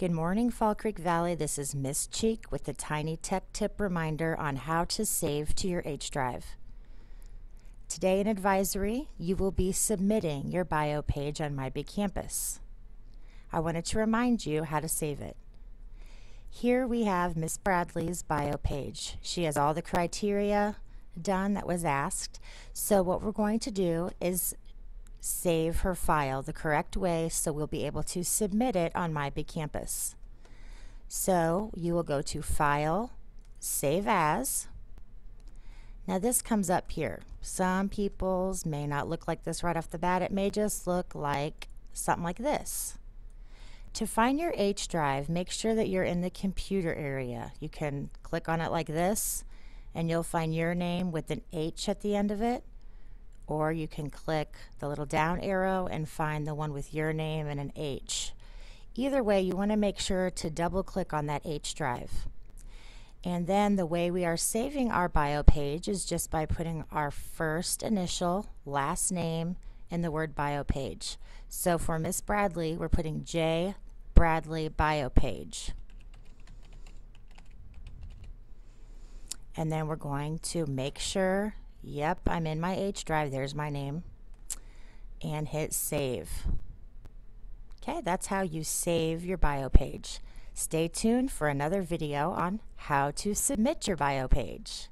Good morning, Fall Creek Valley. This is Miss Cheek with a Tiny Tech Tip reminder on how to save to your H drive. Today in advisory, you will be submitting your bio page on My Big Campus. I wanted to remind you how to save it. Here we have Miss Bradley's bio page. She has all the criteria done that was asked. So what we're going to do is save her file the correct way so we'll be able to submit it on My Big Campus. So you will go to File, Save As. Now this comes up here. Some people's may not look like this right off the bat. It may just look like something like this. To find your H drive, make sure that you're in the computer area. You can click on it like this and you'll find your name with an H at the end of it or you can click the little down arrow and find the one with your name and an H. Either way, you want to make sure to double click on that H drive. And then the way we are saving our bio page is just by putting our first initial, last name, in the word bio page. So for Miss Bradley, we're putting J Bradley bio page. And then we're going to make sure Yep, I'm in my H drive. There's my name. And hit save. Okay, that's how you save your bio page. Stay tuned for another video on how to submit your bio page.